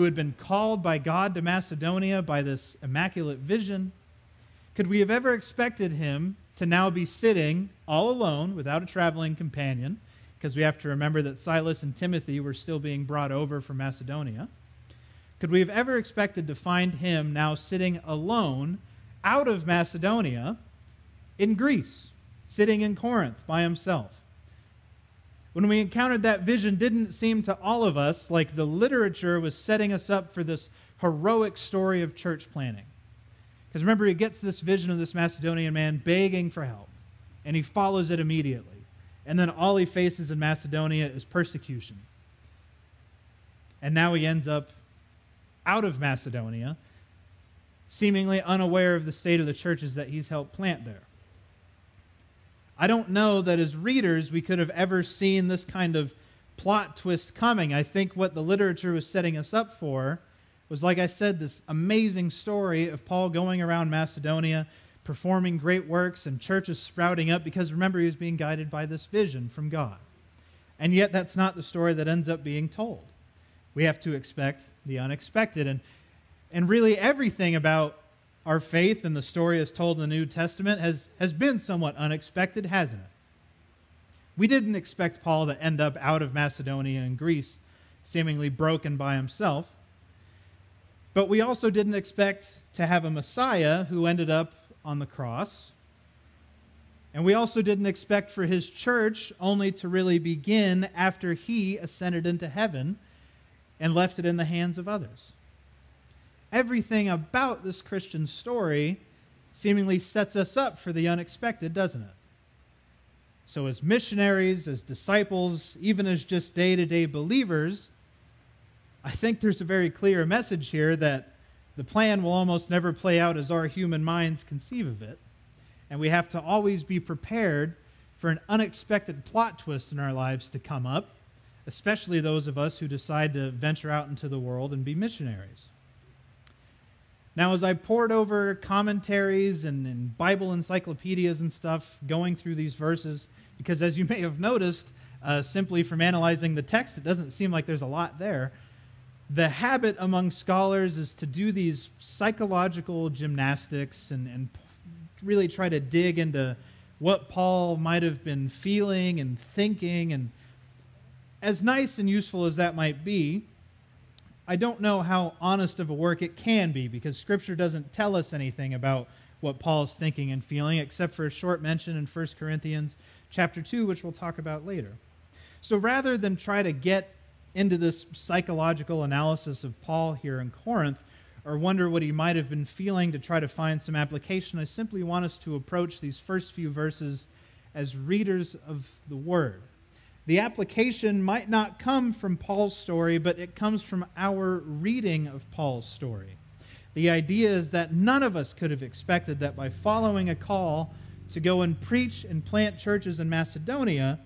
who had been called by God to Macedonia by this immaculate vision, could we have ever expected him to now be sitting all alone without a traveling companion? Because we have to remember that Silas and Timothy were still being brought over from Macedonia. Could we have ever expected to find him now sitting alone out of Macedonia in Greece, sitting in Corinth by himself? When we encountered that vision, didn't seem to all of us like the literature was setting us up for this heroic story of church planting. Because remember, he gets this vision of this Macedonian man begging for help, and he follows it immediately. And then all he faces in Macedonia is persecution. And now he ends up out of Macedonia, seemingly unaware of the state of the churches that he's helped plant there. I don't know that as readers we could have ever seen this kind of plot twist coming. I think what the literature was setting us up for was, like I said, this amazing story of Paul going around Macedonia, performing great works, and churches sprouting up because remember, he was being guided by this vision from God. And yet, that's not the story that ends up being told. We have to expect the unexpected. And, and really, everything about our faith and the story as told in the New Testament has, has been somewhat unexpected, hasn't it? We didn't expect Paul to end up out of Macedonia and Greece, seemingly broken by himself. But we also didn't expect to have a Messiah who ended up on the cross. And we also didn't expect for his church only to really begin after he ascended into heaven and left it in the hands of others everything about this Christian story seemingly sets us up for the unexpected, doesn't it? So, as missionaries, as disciples, even as just day to day believers, I think there's a very clear message here that the plan will almost never play out as our human minds conceive of it. And we have to always be prepared for an unexpected plot twist in our lives to come up, especially those of us who decide to venture out into the world and be missionaries. Now, as I pored over commentaries and, and, Bible encyclopedias and stuff going through these verses, because as you may have noticed, uh, simply from analyzing the text, it doesn't seem like there's a lot there. The habit among scholars is to do these psychological gymnastics and, and really try to dig into what Paul might have been feeling and thinking. And as nice and useful as that might be, I don't know how honest of a work it can be because Scripture doesn't tell us anything about what Paul is thinking and feeling, except for a short mention in 1 Corinthians chapter 2, which we'll talk about later. So rather than try to get into this psychological analysis of Paul here in Corinth, or wonder what he might have been feeling to try to find some application, I simply want us to approach these first few verses as readers of the Word the application might not come from Paul's story, but it comes from our reading of Paul's story. The idea is that none of us could have expected that by following a call to go and preach and plant churches in Macedonia,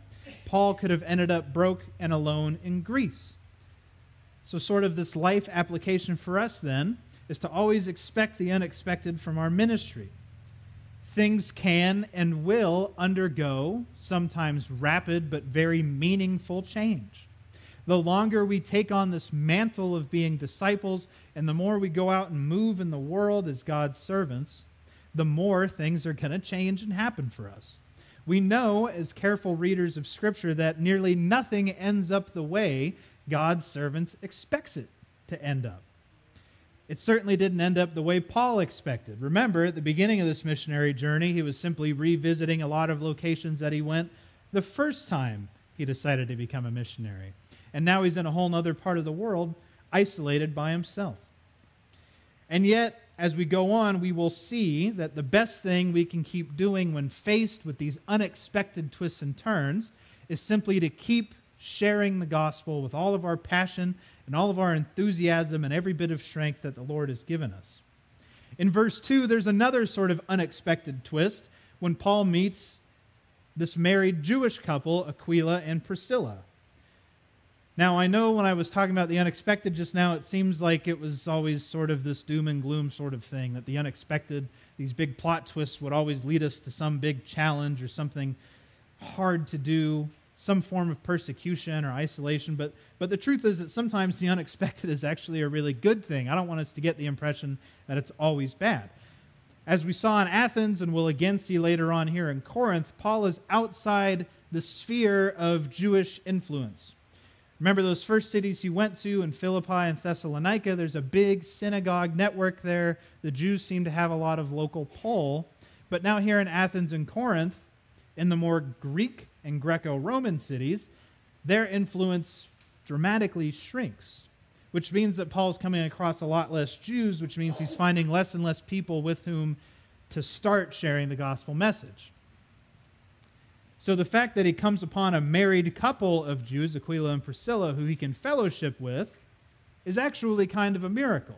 Paul could have ended up broke and alone in Greece. So, sort of this life application for us then is to always expect the unexpected from our ministry things can and will undergo sometimes rapid but very meaningful change. The longer we take on this mantle of being disciples and the more we go out and move in the world as God's servants, the more things are going to change and happen for us. We know, as careful readers of Scripture, that nearly nothing ends up the way God's servants expects it to end up it certainly didn't end up the way Paul expected. Remember, at the beginning of this missionary journey, he was simply revisiting a lot of locations that he went the first time he decided to become a missionary. And now he's in a whole other part of the world, isolated by himself. And yet, as we go on, we will see that the best thing we can keep doing when faced with these unexpected twists and turns is simply to keep sharing the gospel with all of our passion and all of our enthusiasm and every bit of strength that the Lord has given us. In verse 2, there's another sort of unexpected twist when Paul meets this married Jewish couple, Aquila and Priscilla. Now, I know when I was talking about the unexpected just now, it seems like it was always sort of this doom and gloom sort of thing, that the unexpected, these big plot twists would always lead us to some big challenge or something hard to do, some form of persecution or isolation, but, but the truth is that sometimes the unexpected is actually a really good thing. I don't want us to get the impression that it's always bad. As we saw in Athens, and we'll again see later on here in Corinth, Paul is outside the sphere of Jewish influence. Remember those first cities he went to in Philippi and Thessalonica? There's a big synagogue network there. The Jews seem to have a lot of local pull. But now, here in Athens and Corinth, in the more Greek and Greco Roman cities, their influence dramatically shrinks, which means that Paul's coming across a lot less Jews, which means he's finding less and less people with whom to start sharing the gospel message. So the fact that he comes upon a married couple of Jews, Aquila and Priscilla, who he can fellowship with, is actually kind of a miracle.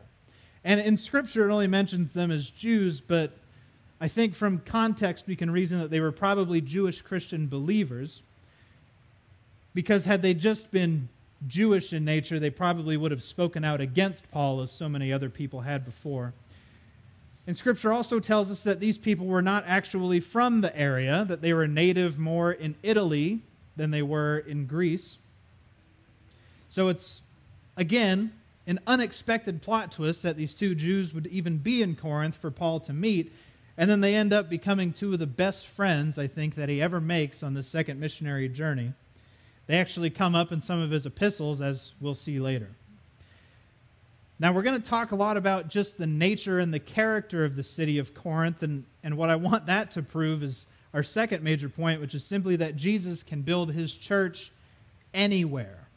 And in Scripture, it only mentions them as Jews, but I think from context, we can reason that they were probably Jewish Christian believers. Because had they just been Jewish in nature, they probably would have spoken out against Paul as so many other people had before. And Scripture also tells us that these people were not actually from the area, that they were native more in Italy than they were in Greece. So it's, again, an unexpected plot twist that these two Jews would even be in Corinth for Paul to meet. And then they end up becoming two of the best friends, I think, that he ever makes on this second missionary journey. They actually come up in some of his epistles, as we'll see later. Now, we're going to talk a lot about just the nature and the character of the city of Corinth, and, and what I want that to prove is our second major point, which is simply that Jesus can build his church anywhere.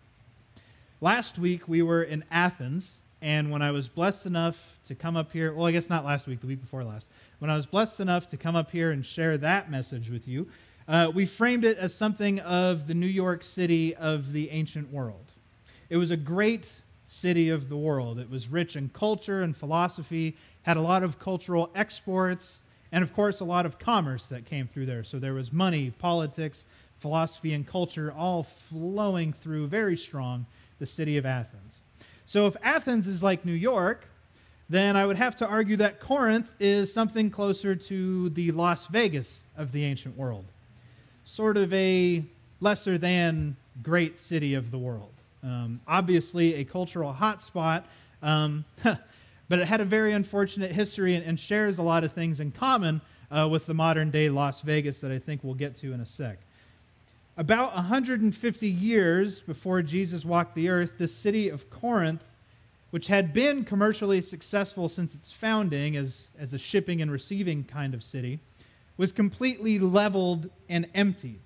Last week, we were in Athens, and when I was blessed enough to come up here, well, I guess not last week, the week before last, when I was blessed enough to come up here and share that message with you, uh, we framed it as something of the New York City of the ancient world. It was a great city of the world. It was rich in culture and philosophy, had a lot of cultural exports, and of course, a lot of commerce that came through there. So there was money, politics, philosophy, and culture all flowing through very strong the city of Athens. So if Athens is like New York, then I would have to argue that Corinth is something closer to the Las Vegas of the ancient world. Sort of a lesser than great city of the world. Um, obviously, a cultural hotspot, um, but it had a very unfortunate history and, and, shares a lot of things in common uh, with the modern day Las Vegas that I think we'll get to in a sec. About 150 years before Jesus walked the earth, the city of Corinth, which had been commercially successful since its founding as, as a shipping and receiving kind of city, was completely leveled and emptied.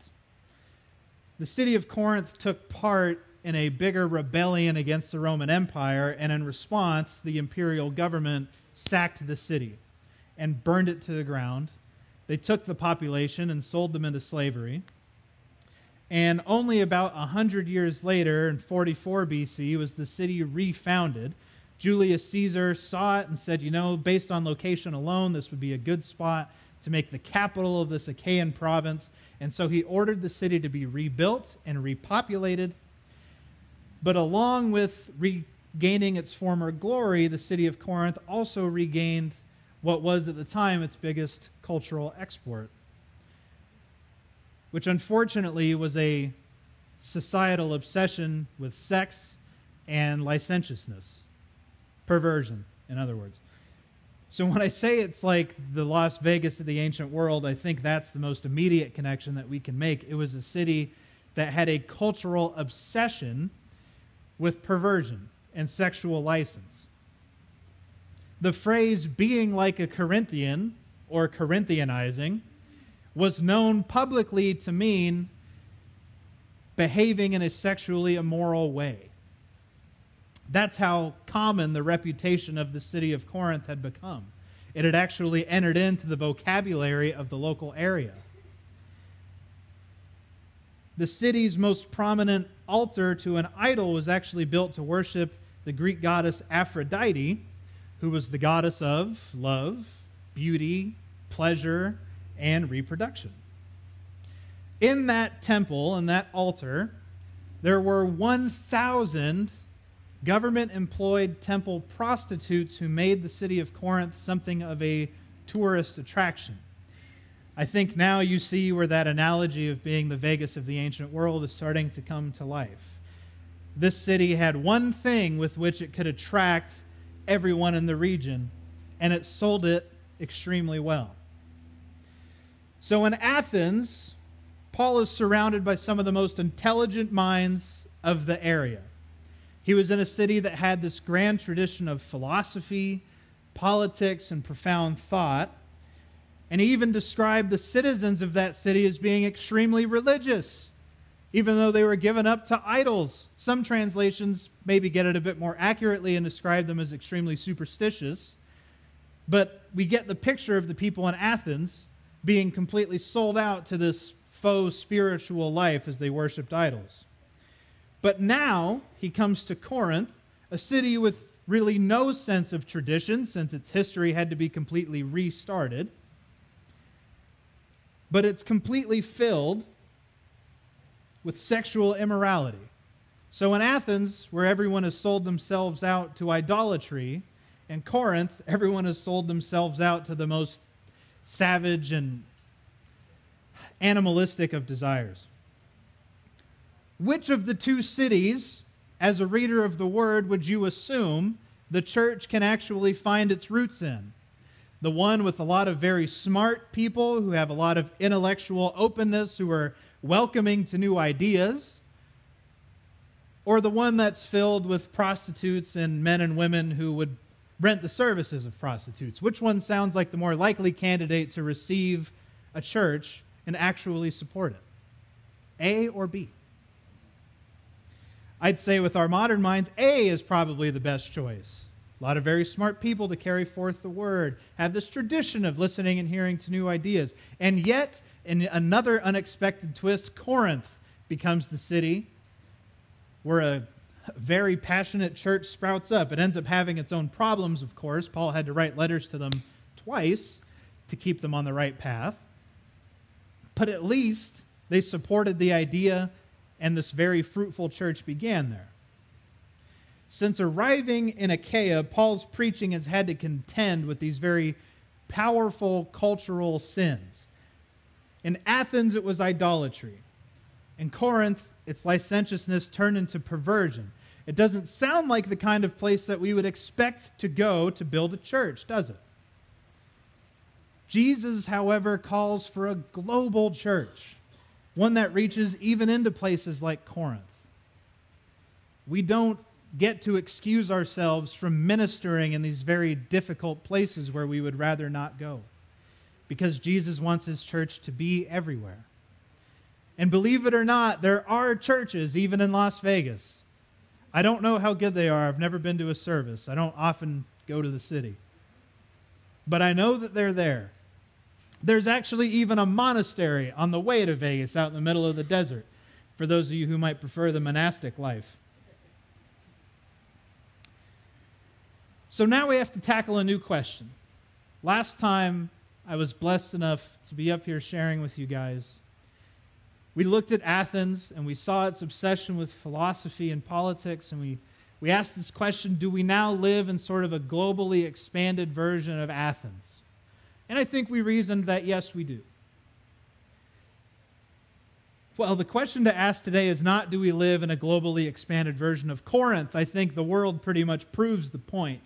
The city of Corinth took part in a bigger rebellion against the Roman Empire, and in response, the imperial government sacked the city and burned it to the ground. They took the population and sold them into slavery. And only about 100 years later, in 44 BC, was the city refounded. Julius Caesar saw it and said, you know, based on location alone, this would be a good spot to make the capital of this Achaean province. And so he ordered the city to be rebuilt and repopulated. But along with regaining its former glory, the city of Corinth also regained what was at the time its biggest cultural export which unfortunately was a societal obsession with sex and licentiousness. Perversion, in other words. So when I say it's like the Las Vegas of the ancient world, I think that's the most immediate connection that we can make. It was a city that had a cultural obsession with perversion and sexual license. The phrase being like a Corinthian or Corinthianizing was known publicly to mean behaving in a sexually immoral way. That's how common the reputation of the city of Corinth had become. It had actually entered into the vocabulary of the local area. The city's most prominent altar to an idol was actually built to worship the Greek goddess Aphrodite, who was the goddess of love, beauty, pleasure, and reproduction. In that temple and that altar, there were 1,000 government employed temple prostitutes who made the city of Corinth something of a tourist attraction. I think now you see where that analogy of being the Vegas of the ancient world is starting to come to life. This city had one thing with which it could attract everyone in the region, and it sold it extremely well. So in Athens, Paul is surrounded by some of the most intelligent minds of the area. He was in a city that had this grand tradition of philosophy, politics, and profound thought. And he even described the citizens of that city as being extremely religious, even though they were given up to idols. Some translations maybe get it a bit more accurately and describe them as extremely superstitious. But we get the picture of the people in Athens being completely sold out to this faux spiritual life as they worshiped idols. But now he comes to Corinth, a city with really no sense of tradition since its history had to be completely restarted. But it's completely filled with sexual immorality. So in Athens, where everyone has sold themselves out to idolatry, in Corinth, everyone has sold themselves out to the most savage and animalistic of desires. Which of the two cities, as a reader of the word, would you assume the church can actually find its roots in? The one with a lot of very smart people who have a lot of intellectual openness, who are welcoming to new ideas? Or the one that's filled with prostitutes and men and women who would rent the services of prostitutes? Which one sounds like the more likely candidate to receive a church and actually support it? A or B? I'd say with our modern minds, A is probably the best choice. A lot of very smart people to carry forth the word, have this tradition of listening and hearing to new ideas. And yet, in another unexpected twist, Corinth becomes the city where a very passionate church sprouts up. It ends up having its own problems, of course. Paul had to write letters to them twice to keep them on the right path. But at least they supported the idea, and this very fruitful church began there. Since arriving in Achaia, Paul's preaching has had to contend with these very powerful cultural sins. In Athens, it was idolatry. In Corinth, its licentiousness turned into perversion. It doesn't sound like the kind of place that we would expect to go to build a church, does it? Jesus, however, calls for a global church, one that reaches even into places like Corinth. We don't get to excuse ourselves from ministering in these very difficult places where we would rather not go because Jesus wants his church to be everywhere. And believe it or not, there are churches even in Las Vegas. I don't know how good they are. I've never been to a service. I don't often go to the city. But I know that they're there. There's actually even a monastery on the way to Vegas out in the middle of the desert for those of you who might prefer the monastic life. So now we have to tackle a new question. Last time I was blessed enough to be up here sharing with you guys we looked at Athens and we saw its obsession with philosophy and politics, and we, we asked this question do we now live in sort of a globally expanded version of Athens? And I think we reasoned that yes, we do. Well, the question to ask today is not do we live in a globally expanded version of Corinth? I think the world pretty much proves the point.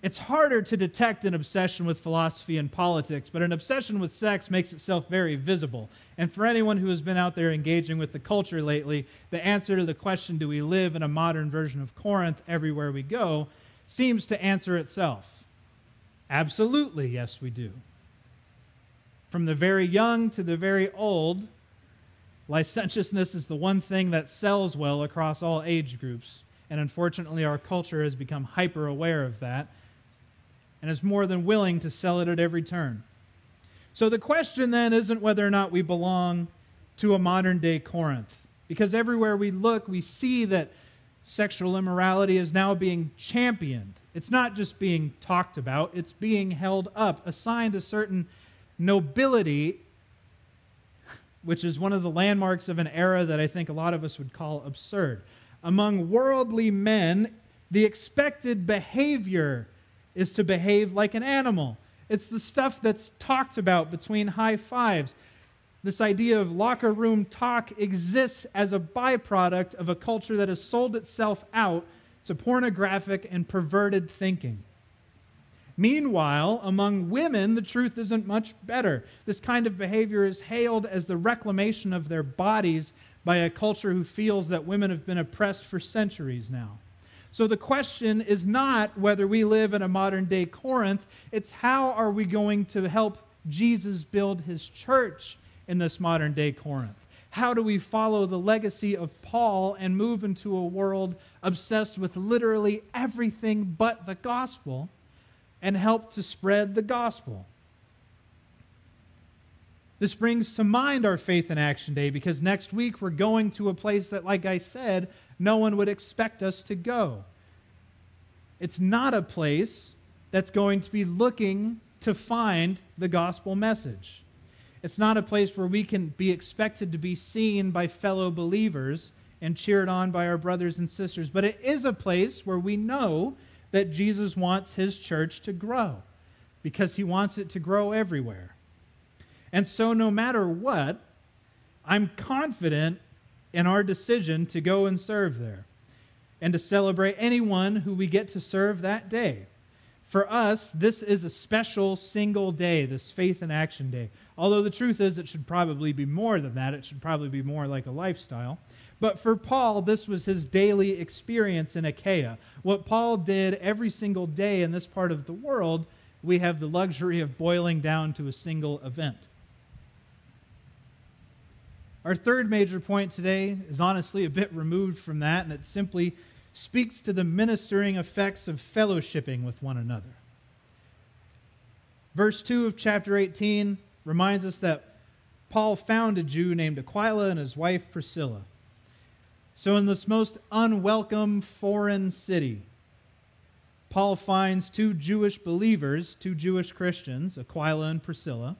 It's harder to detect an obsession with philosophy and politics, but an obsession with sex makes itself very visible. And for anyone who has been out there engaging with the culture lately, the answer to the question, do we live in a modern version of Corinth everywhere we go, seems to answer itself. Absolutely, yes, we do. From the very young to the very old, licentiousness is the one thing that sells well across all age groups. And unfortunately, our culture has become hyper aware of that and is more than willing to sell it at every turn. So the question then isn't whether or not we belong to a modern day Corinth, because everywhere we look, we see that sexual immorality is now being championed. It's not just being talked about, it's being held up, assigned a certain nobility, which is one of the landmarks of an era that I think a lot of us would call absurd. Among worldly men, the expected behavior is to behave like an animal. It's the stuff that's talked about between high fives. This idea of locker room talk exists as a byproduct of a culture that has sold itself out to pornographic and perverted thinking. Meanwhile, among women, the truth isn't much better. This kind of behavior is hailed as the reclamation of their bodies by a culture who feels that women have been oppressed for centuries now. So the question is not whether we live in a modern day Corinth, it's how are we going to help Jesus build his church in this modern day Corinth? How do we follow the legacy of Paul and move into a world obsessed with literally everything but the gospel and help to spread the gospel? This brings to mind our Faith in Action Day because next week we're going to a place that, like I said, no one would expect us to go. It's not a place that's going to be looking to find the gospel message. It's not a place where we can be expected to be seen by fellow believers and cheered on by our brothers and sisters, but it is a place where we know that Jesus wants his church to grow because he wants it to grow everywhere. And so, no matter what, I'm confident in our decision to go and serve there and to celebrate anyone who we get to serve that day. For us, this is a special single day, this Faith in Action Day. Although the truth is, it should probably be more than that. It should probably be more like a lifestyle. But for Paul, this was his daily experience in Achaia. What Paul did every single day in this part of the world, we have the luxury of boiling down to a single event. Our third major point today is honestly a bit removed from that, and it simply speaks to the ministering effects of fellowshipping with one another. Verse 2 of chapter 18 reminds us that Paul found a Jew named Aquila and his wife Priscilla. So, in this most unwelcome foreign city, Paul finds two Jewish believers, two Jewish Christians, Aquila and Priscilla.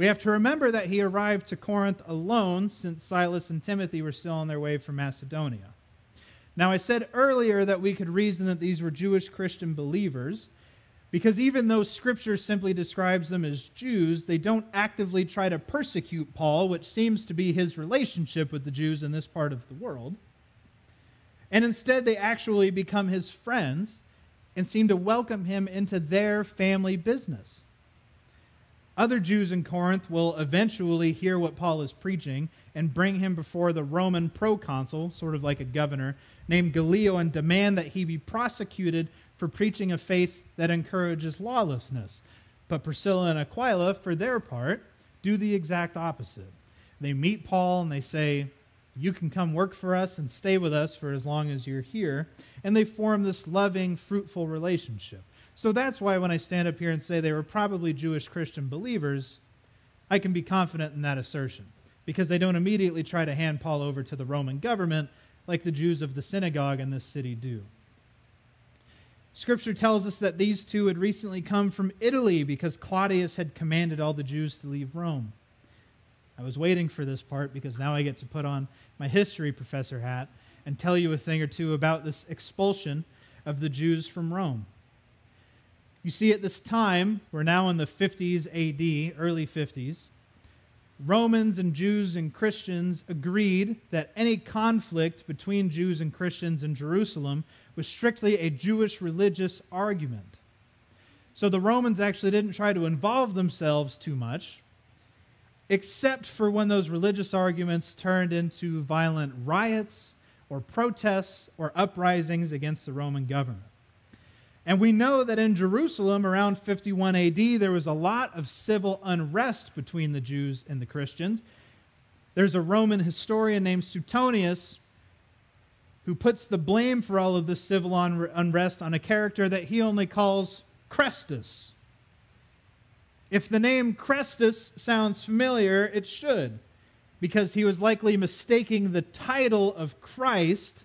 We have to remember that he arrived to Corinth alone since Silas and Timothy were still on their way from Macedonia. Now, I said earlier that we could reason that these were Jewish Christian believers because even though Scripture simply describes them as Jews, they don't actively try to persecute Paul, which seems to be his relationship with the Jews in this part of the world. And instead, they actually become his friends and seem to welcome him into their family business. Other Jews in Corinth will eventually hear what Paul is preaching and bring him before the Roman proconsul, sort of like a governor, named Gallio, and demand that he be prosecuted for preaching a faith that encourages lawlessness. But Priscilla and Aquila, for their part, do the exact opposite. They meet Paul and they say, You can come work for us and stay with us for as long as you're here. And they form this loving, fruitful relationship. So that's why when I stand up here and say they were probably Jewish Christian believers, I can be confident in that assertion because they don't immediately try to hand Paul over to the Roman government like the Jews of the synagogue in this city do. Scripture tells us that these two had recently come from Italy because Claudius had commanded all the Jews to leave Rome. I was waiting for this part because now I get to put on my history professor hat and tell you a thing or two about this expulsion of the Jews from Rome. You see, at this time, we're now in the 50s AD, early 50s, Romans and Jews and Christians agreed that any conflict between Jews and Christians in Jerusalem was strictly a Jewish religious argument. So the Romans actually didn't try to involve themselves too much, except for when those religious arguments turned into violent riots or protests or uprisings against the Roman government. And we know that in Jerusalem around 51 AD, there was a lot of civil unrest between the Jews and the Christians. There's a Roman historian named Suetonius who puts the blame for all of this civil unrest on a character that he only calls Chrestus. If the name Chrestus sounds familiar, it should, because he was likely mistaking the title of Christ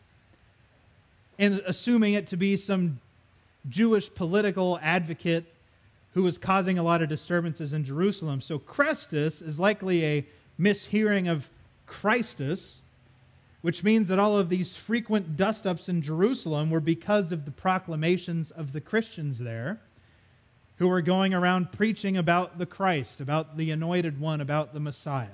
and assuming it to be some Jewish political advocate who was causing a lot of disturbances in Jerusalem. So Chrestus is likely a mishearing of Christus, which means that all of these frequent dust ups in Jerusalem were because of the proclamations of the Christians there. who were going around preaching about the Christ, about the anointed one, about the Messiah.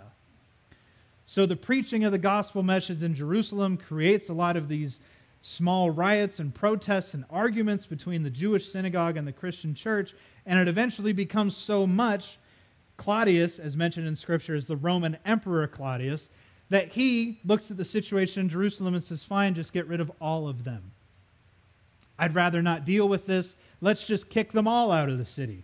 So the preaching of the gospel message in Jerusalem creates a lot of these small riots and protests and arguments between the Jewish synagogue and the Christian church, and it eventually becomes so much. Claudius, as mentioned in Scripture, is the Roman Emperor Claudius, that he looks at the situation in Jerusalem and says, Fine, just get rid of all of them. I'd rather not deal with this. Let's just kick them all out of the city.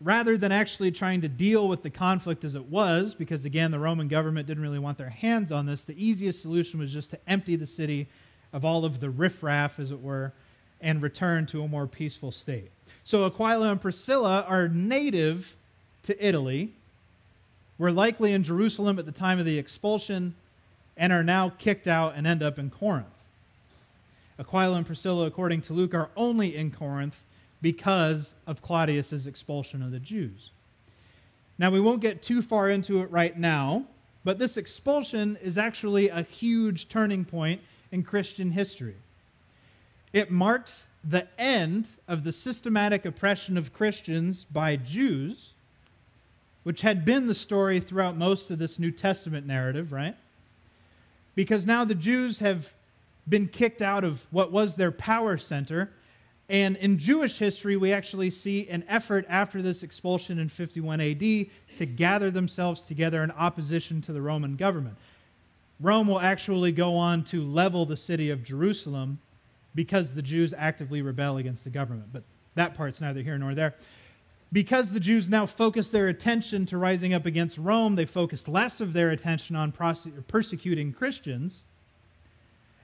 Rather than actually trying to deal with the conflict as it was, because again, the Roman government didn't really want their hands on this, the easiest solution was just to empty the city of all of the riffraff, as it were, and return to a more peaceful state. So Aquila and Priscilla are native to Italy, were likely in Jerusalem at the time of the expulsion, and are now kicked out and end up in Corinth. Aquila and Priscilla, according to Luke, are only in Corinth because of Claudius's expulsion of the Jews. Now, we won't get too far into it right now, but this expulsion is actually a huge turning point in Christian history. It marked the end of the systematic oppression of Christians by Jews, which had been the story throughout most of this New Testament narrative, right? Because now the Jews have been kicked out of what was their power center and in Jewish history, we actually see an effort after this expulsion in 51 AD to gather themselves together in opposition to the Roman government. Rome will actually go on to level the city of Jerusalem because the Jews actively rebel against the government. But that part's neither here nor there. Because the Jews now focus their attention to rising up against Rome, they focused less of their attention on persecuting Christians.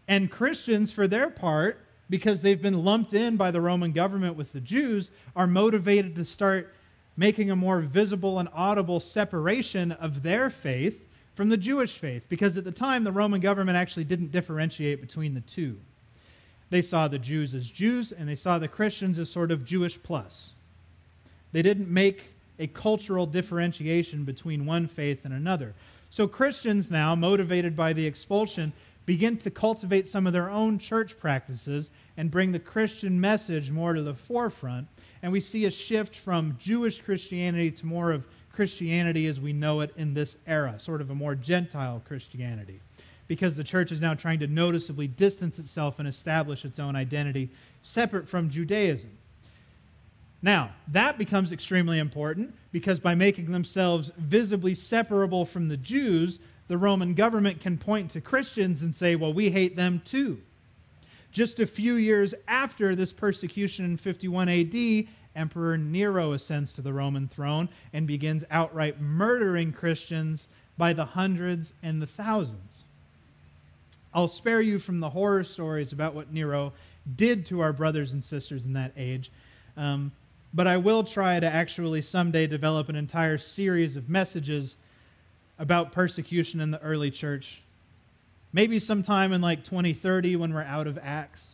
And Christians, for their part, because they've been lumped in by the Roman government with the Jews, are motivated to start making a more visible and audible separation of their faith from the Jewish faith. Because at the time, the Roman government actually didn't differentiate between the two. They saw the Jews as Jews, and they saw the Christians as sort of Jewish plus. They didn't make a cultural differentiation between one faith and another. So Christians now, motivated by the expulsion, begin to cultivate some of their own church practices and bring the Christian message more to the forefront. And we see a shift from Jewish Christianity to more of Christianity as we know it in this era, sort of a more Gentile Christianity, because the church is now trying to noticeably distance itself and establish its own identity separate from Judaism. Now, that becomes extremely important because by making themselves visibly separable from the Jews, the Roman government can point to Christians and say, well, we hate them too. Just a few years after this persecution in 51 AD, Emperor Nero ascends to the Roman throne and begins outright murdering Christians by the hundreds and the thousands. I'll spare you from the horror stories about what Nero did to our brothers and sisters in that age, um, but I will try to actually someday develop an entire series of messages about persecution in the early church. Maybe sometime in like 2030 when we're out of Acts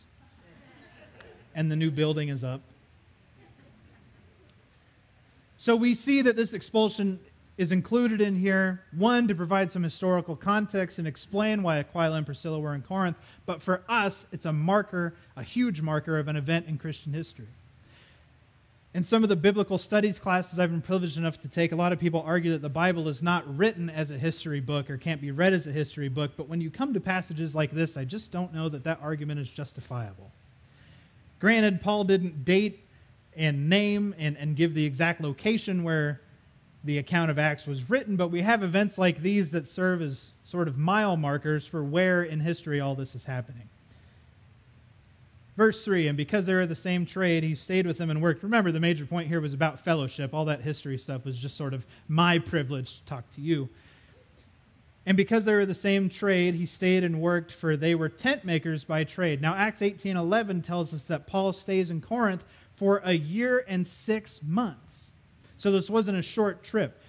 and the new building is up. So we see that this expulsion is included in here, one, to provide some historical context and explain why Aquila and Priscilla were in Corinth, but for us, it's a marker, a huge marker of an event in Christian history. In some of the biblical studies classes I've been privileged enough to take, a lot of people argue that the Bible is not written as a history book or can't be read as a history book. But when you come to passages like this, I just don't know that that argument is justifiable. Granted, Paul didn't date and name and, and give the exact location where the account of Acts was written, but we have events like these that serve as sort of mile markers for where in history all this is happening. Verse 3 And because they're of the same trade, he stayed with them and worked. Remember, the major point here was about fellowship. All that history stuff was just sort of my privilege to talk to you. And because they were the same trade, he stayed and worked, for they were tent makers by trade. Now, Acts 18.11 tells us that Paul stays in Corinth for a year and six months. So this wasn't a short trip.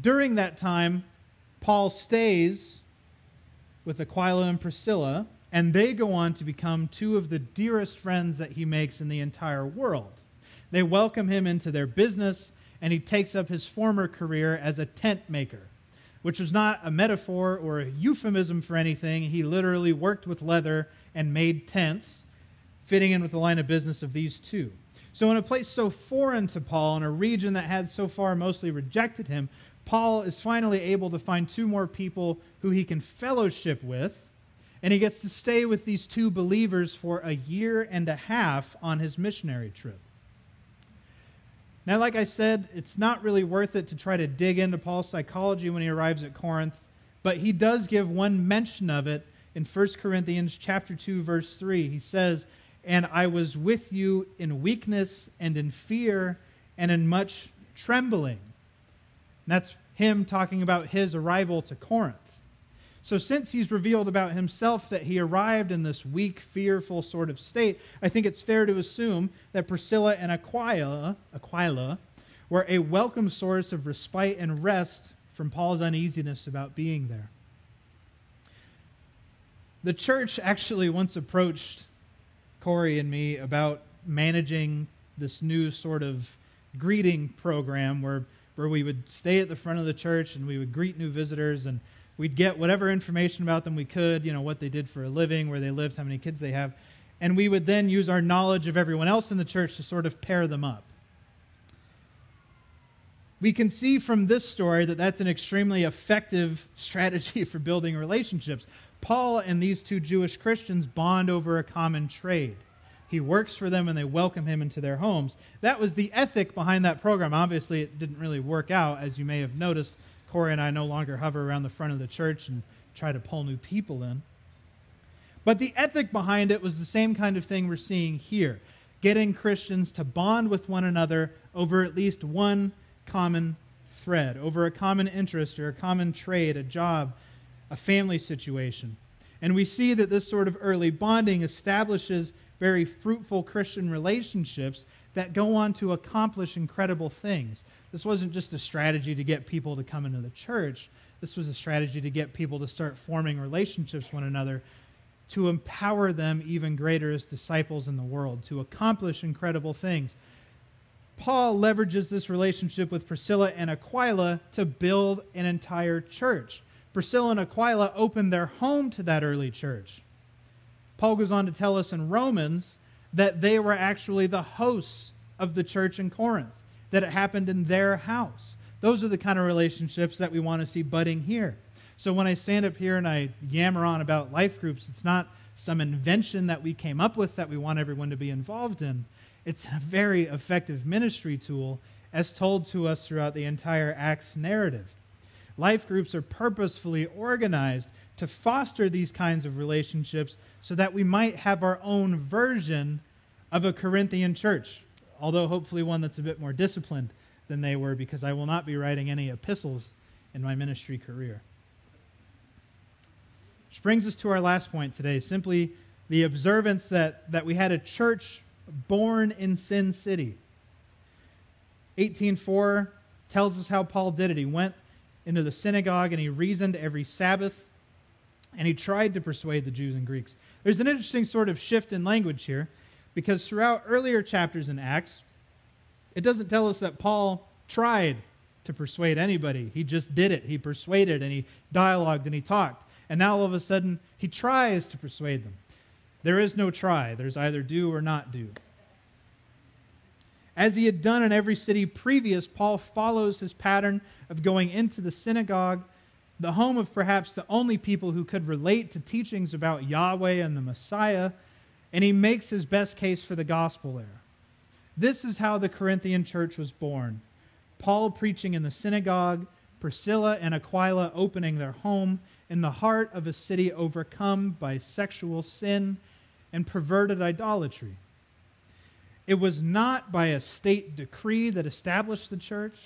During that time, Paul stays with Aquila and Priscilla and they go on to become two of the dearest friends that he makes in the entire world. They welcome him into their business, and he takes up his former career as a tent maker, which was not a metaphor or a euphemism for anything. He literally worked with leather and made tents fitting in with the line of business of these two. So, in a place so foreign to Paul, in a region that had so far mostly rejected him, Paul is finally able to find two more people who he can fellowship with, and he gets to stay with these two believers for a year and a half on his missionary trip. Now, like I said, it's not really worth it to try to dig into Paul's psychology when he arrives at Corinth, but he does give one mention of it in 1 Corinthians chapter 2 verse 3. He says, "And I was with you in weakness and in fear and in much trembling." And that's him talking about his arrival to Corinth. So, since he's revealed about himself that he arrived in this weak, fearful sort of state, I think it's fair to assume that Priscilla and Aquila, Aquila were a welcome source of respite and rest from Paul's uneasiness about being there. The church actually once approached Corey and me about managing this new sort of greeting program where, where we would stay at the front of the church and we would greet new visitors and We'd get whatever information about them we could, you know, what they did for a living, where they lived, how many kids they have. And we would then use our knowledge of everyone else in the church to sort of pair them up. We can see from this story that that's an extremely effective strategy for building relationships. Paul and these two Jewish Christians bond over a common trade. He works for them and they welcome him into their homes. That was the ethic behind that program. Obviously, it didn't really work out, as you may have noticed Corey and I no longer hover around the front of the church and try to pull new people in. But the ethic behind it was the same kind of thing we're seeing here getting Christians to bond with one another over at least one common thread, over a common interest or a common trade, a job, a family situation. And we see that this sort of early bonding establishes very fruitful Christian relationships that go on to accomplish incredible things. This wasn't just a strategy to get people to come into the church. This was a strategy to get people to start forming relationships with one another, to empower them even greater as disciples in the world, to accomplish incredible things. Paul leverages this relationship with Priscilla and Aquila to build an entire church. Priscilla and Aquila opened their home to that early church. Paul goes on to tell us in Romans that they were actually the hosts of the church in Corinth that it happened in their house. Those are the kind of relationships that we want to see budding here. So when I stand up here and I yammer on about life groups, it's not some invention that we came up with that we want everyone to be involved in. It's a very effective ministry tool as told to us throughout the entire Acts narrative. Life groups are purposefully organized to foster these kinds of relationships so that we might have our own version of a Corinthian church although hopefully one that's a bit more disciplined than they were, because I will not be writing any epistles in my ministry career. Which brings us to our last point today simply the observance that, that we had a church born in Sin City. 18.4 tells us how Paul did it. He went into the synagogue and he reasoned every Sabbath and he tried to persuade the Jews and Greeks. There's an interesting sort of shift in language here because throughout earlier chapters in Acts, it doesn't tell us that Paul tried to persuade anybody. He just did it. He persuaded and he dialogued and he talked. And now all of a sudden, he tries to persuade them. There is no try, there's either do or not do. As he had done in every city previous, Paul follows his pattern of going into the synagogue, the home of perhaps the only people who could relate to teachings about Yahweh and the Messiah and he makes his best case for the gospel there. This is how the Corinthian church was born Paul preaching in the synagogue, Priscilla and Aquila opening their home in the heart of a city overcome by sexual sin and perverted idolatry. It was not by a state decree that established the church.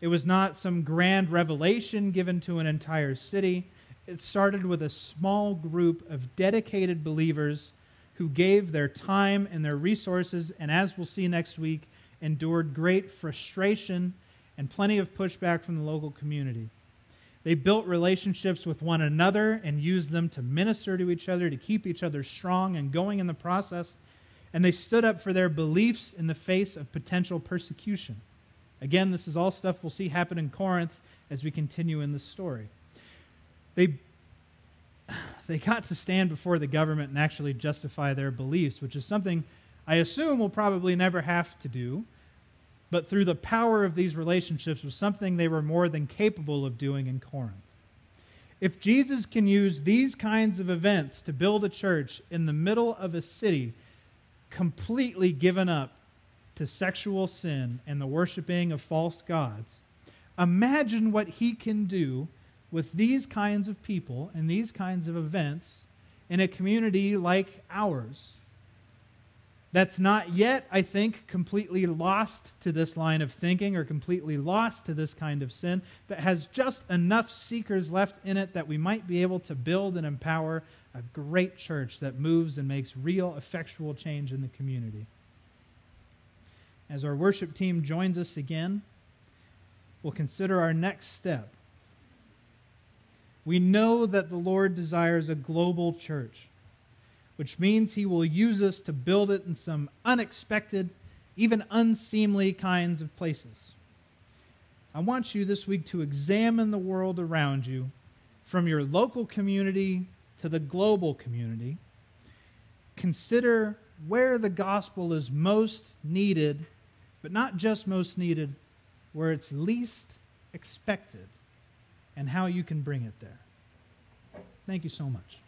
It was not some grand revelation given to an entire city. It started with a small group of dedicated believers who gave their time and their resources, and as we'll see next week, endured great frustration and plenty of pushback from the local community. They built relationships with one another and used them to minister to each other, to keep each other strong and going in the process. And they stood up for their beliefs in the face of potential persecution. Again, this is all stuff we'll see happen in Corinth as we continue in this story. They they got to stand before the government and actually justify their beliefs, which is something I assume we'll probably never have to do, but through the power of these relationships was something they were more than capable of doing in Corinth. If Jesus can use these kinds of events to build a church in the middle of a city completely given up to sexual sin and the worshiping of false gods, imagine what he can do with these kinds of people and these kinds of events in a community like ours that's not yet, I think, completely lost to this line of thinking or completely lost to this kind of sin, but has just enough seekers left in it that we might be able to build and empower a great church that moves and makes real, effectual change in the community. As our worship team joins us again, we'll consider our next step. We know that the Lord desires a global church which means he will use us to build it in some unexpected, even unseemly kinds of places. I want you this week to examine the world around you from your local community to the global community. Consider where the gospel is most needed, but not just most needed, where it's least expected, and how you can bring it there. Thank you so much.